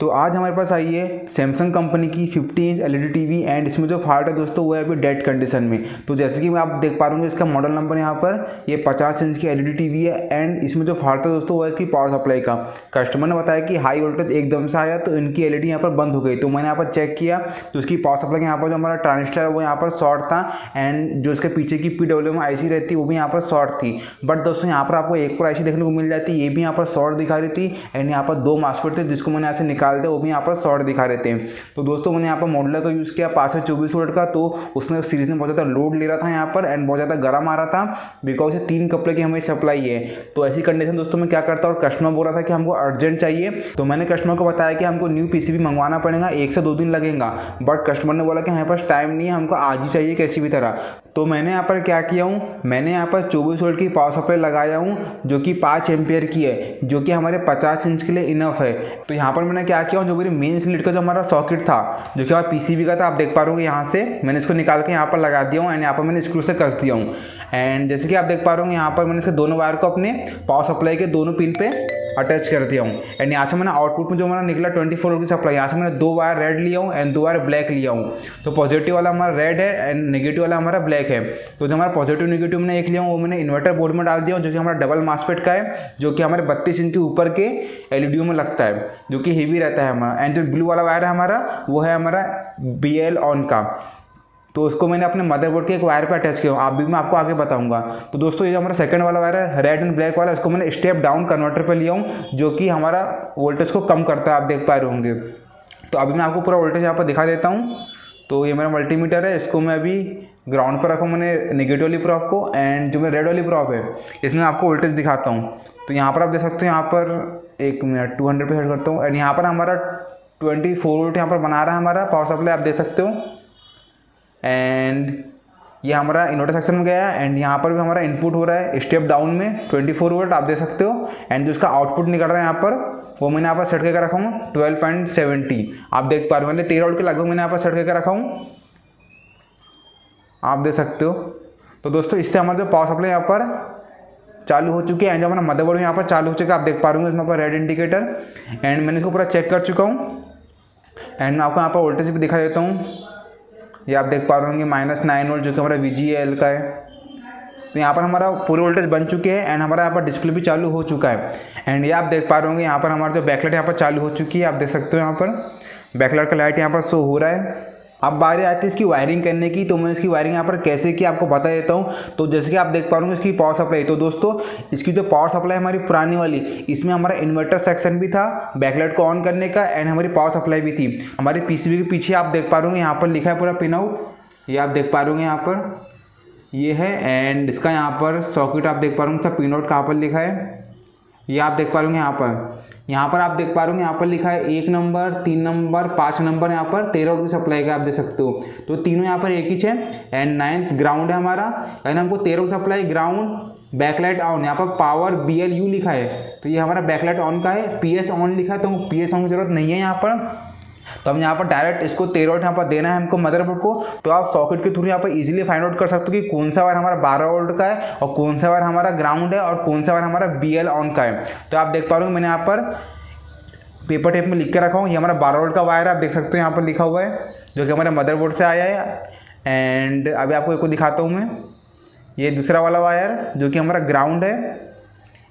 तो आज हमारे पास आई है सैमसंग कंपनी की 50 इंच एलईडी टीवी एंड इसमें जो फॉल्ट है दोस्तों, वो है अभी डेड कंडीशन में। तो जैसे कि मैं आप देख पा रहे होंगे इसका मॉडल नंबर यहाँ पर, ये 50 इंच की एलईडी टीवी है एंड इसमें जो फॉल्ट है दोस्तों, वो है इसकी पावर सप्लाई का। कस्टमर ने बताया कि हाई वोल्टेज एकदम से आया तो इनकी एल यहाँ पर बंद हो गई। तो मैंने यहाँ पर चेक किया तो उसकी पावर सप्लाई यहाँ पर जो हमारा ट्रांजिस्टर है, वो यहाँ पर शॉर्ट था एंड जो इसके पीछे की पी डब्ल्यू आई रहती, वो भी यहाँ पर शॉर्ट थी। बट दोस्तों, यहाँ पर आपको एक और आई देखने को मिल जाती, ये भी यहाँ पर शॉर्ट दिखा रही थी एंड यहाँ पर दो मास्पेट थे जिसको मैंने ऐसे निकाल दिया वो भी यहाँ पर शॉर्ट दिखा रहे थे तो दोस्तों, मैंने यहाँ पर मॉडलर का यूज़ किया पाँच से चौबीस वोल्ट का तो उसने सीरीज़ में बहुत ज़्यादा लोड ले रहा था यहाँ पर एंड बहुत ज़्यादा गर्म आ रहा था बिकॉज़ ये तीन कपड़े की हमें सप्लाई है। तो ऐसी कंडीशन दोस्तों, में क्या करता और कस्टमर बोल रहा था कि हमको अर्जेंट चाहिए। तो मैंने कस्टमर को बताया कि हमको न्यू पीसीबी मंगवाना पड़ेगा, एक से दो दिन लगेगा। बट कस्टमर ने बोला कि हमारे पास टाइम नहीं है, हमको आज ही चाहिए कैसी भी तरह। तो मैंने यहाँ पर क्या किया हूँ? मैंने यहाँ पर चौबीस वोल्ट की पावर सप्लाई लगाया हूँ, जो कि पाँच एम्पियर की है, जो कि हमारे पचास इंच के लिए इनफ है। तो यहाँ पर मैंने क्या किया हूँ? जो मेरी मेन स्लिट का जो हमारा सॉकेट था, जो कि हमारा पीसीबी का था, आप देख पा रहे हो यहाँ से, मैंने इसको निकाल के यहाँ पर लगा दिया हूँ एंड यहाँ पर मैंने स्क्रू से कस दिया हूँ। एंड जैसे कि आप देख पा रहे हो यहाँ पर मैंने इसके दोनों वायर को अपने पावर सप्लाई के दोनों पिन पे अटैच कर दिया हूँ। एंड यहाँ से मैंने आउटपुट में जो हमारा निकला ट्वेंटी फोर की सप्लाई यहाँ से मैंने दो वायर रेड लिया हूँ एंड दो वायर ब्लैक लिया हूँ। तो पॉजिटिव वाला हमारा रेड है एंड नेगेटिव वाला हमारा ब्लैक है। तो जो हमारा पॉजिटिव नेगेटिव मैंने एक लिया हूँ, वो मैंने इन्वर्टर बोर्ड में डाल दिया हूँ, जो कि हमारा डबल मास्पेट का है, जो कि हमारे बत्तीस इंच के ऊपर के एल में लगता है, जो कि हेवी रहता है हमारा। एंड जो ब्लू वाला वायर है हमारा, वो है हमारा बीएल ऑन का। तो उसको मैंने अपने मदरबोर्ड के एक वायर पे अटैच किया। आप भी, मैं आपको आगे बताऊँगा। तो दोस्तों, ये जो हमारा सेकंड वाला वायर है रेड एंड ब्लैक वाला, इसको मैंने स्टेप डाउन कन्वर्टर पे लिया हूँ, जो कि हमारा वोल्टेज को कम करता है, आप देख पा रहे होंगे। तो अभी मैं आपको पूरा वोल्टेज यहाँ पर दिखा देता हूँ। तो ये मेरा मल्टीमीटर है, इसको मैं अभी ग्राउंड पर रखा मैंने निगेटिव वाली प्रॉप को एंड जो मेरा रेड वाली प्रॉप है, इसमें आपको वोल्टेज दिखाता हूँ। तो यहाँ पर आप देख सकते हो, यहाँ पर एक मिनट टू हंड्रेड पे सेट करता हूँ। एंड यहाँ पर हमारा ट्वेंटी फोर वोल्ट यहाँ पर बना रहा है हमारा पावर सप्लाई आप देख सकते हो। एंड ये हमारा इन्वर्टर सेक्शन में गया एंड यहाँ पर भी हमारा इनपुट हो रहा है स्टेप डाउन में 24 फोर वोल्ट आप देख सकते हो एंड जो उसका आउटपुट निकल रहा है यहाँ पर, वो मैंने यहाँ पर सेट करके रखा हूँ ट्वेल्व पॉइंट सेवेंटी आप देख पा रहे हो, मैंने तेरह वोल्ट के लगभग मैंने यहाँ पर सेट करके रखा हूँ। आप देख सकते हो। तो दोस्तों, इससे हमारा जो पावर सप्लाई यहाँ पर चालू हो चुकी है एंड जो हमारा मदरबोर्ड यहाँ पर चालू हो चुका है, आप देख पा रहे हो, इसमें पर रेड इंडिकेटर एंड मैंने इसको पूरा चेक कर चुका हूँ। एंड मैं आपको यहाँ पर वोल्टेज भी दिखा देता हूँ। ये आप देख पा रहे होंगे माइनस नाइन वोल्ट जो कि हमारा वीजीएल का है। तो यहाँ पर हमारा पूरे वोल्टेज बन चुके हैं एंड हमारा यहाँ पर डिस्प्ले भी चालू हो चुका है। एंड ये आप देख पा रहे होंगे, यहाँ पर हमारा जो बैकलाइट यहाँ पर चालू हो चुकी है, आप देख सकते हो यहाँ पर। बैकलाइट का लाइट यहाँ पर शो हो रहा है। अब बारी आती है, इसकी वायरिंग करने की तो मैं इसकी वायरिंग यहाँ पर कैसे की, आपको बता देता हूँ। तो जैसे कि आप देख पा रहे इसकी पावर सप्लाई तो दोस्तों, इसकी जो पावर सप्लाई हमारी पुरानी वाली, इसमें हमारा इन्वर्टर सेक्शन भी था बैकलाइट को ऑन करने का एंड हमारी पावर सप्लाई भी थी। हमारी पीसीबी के पीछे आप देख पा रहे यहाँ पर लिखा है पूरा पिन आउट ये आप देख पा रहे यहाँ पर। ये है एंड इसका यहाँ पर सॉकेट आप देख पा रहे पिन आउट कहाँ पर लिखा है? ये आप देख पा रहे यहाँ पर। यहाँ पर आप देख पा रहे हो, यहाँ पर लिखा है एक नंबर, तीन नंबर, पाँच नंबर, यहाँ पर तेरह की सप्लाई का आप देख सकते हो। तो तीनों यहाँ पर एक ही है एंड नाइन्थ ग्राउंड है हमारा। एंड हमको तेरह सप्लाई ग्राउंड बैकलाइट ऑन यहाँ पर पावर बी एल यू लिखा है। तो ये हमारा बैकलाइट ऑन का है पी एस ऑन लिखा है तो पी एस ऑन की ज़रूरत नहीं है यहाँ पर। तो हम यहाँ पर डायरेक्ट इसको तेरह वोल्ट यहाँ पर देना है हमको मदरबोर्ड को। तो आप सॉकेट के थ्रू यहाँ पर इजीली फाइंड आउट कर सकते हो कि कौन सा वायर हमारा बारह वोल्ट का है और कौन सा वायर हमारा ग्राउंड है और कौन सा वायर हमारा बी एल ऑन का है। तो आप देख पा रहे हो मैंने यहाँ पर पेपर टेप में लिख के रखा हूँ। ये हमारा बारह वोल्ट का वायर है, आप देख सकते हो यहाँ पर लिखा हुआ है, जो कि हमारे मदरबोर्ड से आया है। एंड अभी आपको एक को दिखाता हूँ मैं। ये दूसरा वाला वायर, जो कि हमारा ग्राउंड है।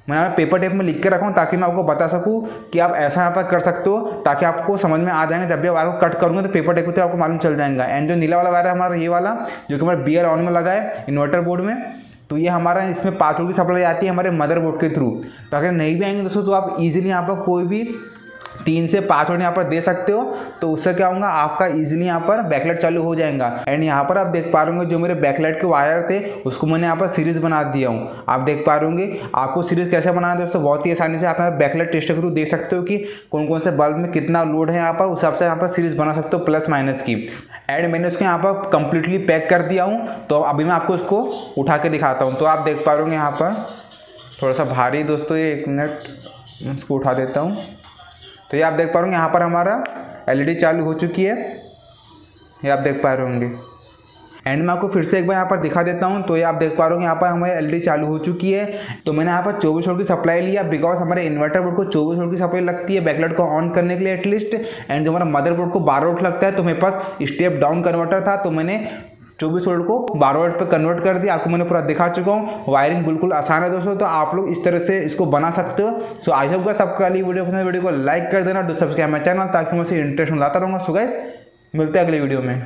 मैं यहाँ पेपर टेप में लिख के रखा हूँ ताकि मैं आपको बता सकूँ कि आप ऐसा यहाँ पर कर सकते हो ताकि आपको समझ में आ जाएँगे। जब भी वायर को कट करूँगा तो पेपर टेप तो आपको मालूम चल जाएगा। एंड जो नीला वाला वायर है हमारा, ये वाला, जो कि हमारे बी ऑन में लगा है इन्वर्टर बोर्ड में तो ये हमारा इसमें पाँच की सप्लाई आती है हमारे मदर बोर्ड के थ्रू तो अगर नहीं भी आएँगे दोस्तों तो आप इजीली यहाँ पर कोई भी तीन से पाँच वोल्ट यहाँ पर दे सकते हो तो उससे क्या होगा, आपका इजीली यहाँ पर बैकलाइट चालू हो जाएगा। एंड यहाँ पर आप देख पा रहे जो मेरे बैकलाइट के वायर थे, उसको मैंने यहाँ पर सीरीज़ बना दिया हूँ। आप देख पा रहे आपको सीरीज़ कैसे बनाना है, दोस्तों, बहुत ही आसानी से आप यहाँ बैकलाइट टेस्ट के थ्रू देख सकते हो कि कौन कौन से बल्ब में कितना लोड है यहाँ पर, उस हिसाब से यहाँ पर सीरीज़ बना सकते हो प्लस माइनस की। एंड मैंने उसको यहाँ पर कंप्लीटली पैक कर दिया हूँ तो अभी मैं आपको उसको उठा के दिखाता हूँ। तो आप देख पा रहे यहाँ पर, थोड़ा सा भारी, दोस्तों, ये एक मिनट उसको उठा देता हूँ। तो ये आप देख पा रहे यहाँ पर हमारा एलईडी चालू हो चुकी है। ये आप देख पा रहे होंगे। एंड मैं आपको फिर से एक बार यहाँ पर दिखा देता हूँ तो ये आप देख पा रहे हो यहाँ पर हमारी एल चालू हो चुकी है। तो मैंने यहाँ पर चौबीस वोल्ट की सप्लाई लिया बिकॉज़ हमारे इन्वर्टर बोर्ड को चौबीस वोल्ट की सप्लाई लगती है बैकलाइट को ऑन करने के लिए एटलीस्ट एंड जो हमारा मदर बोर्ड को बारह वोल्ट लगता है तो मेरे पास स्टेप डाउन कन्वर्टर था तो मैंने चौबीस वोल्ट को बारह वोल्ट पे कन्वर्ट कर दिया। आपको मैंने पूरा दिखा चुका हूँ। वायरिंग बिल्कुल आसान है दोस्तों। तो आप लोग इस तरह से इसको बना सकते हो। सो आई होप गाइस आपको अगली वीडियो पसंद वीडियो को लाइक कर देना। सब्सक्राइब माई चैनल ताकि मैं इंटरेस्ट लाता रहूँगा। सो गाइस मिलते हैं अगली वीडियो में।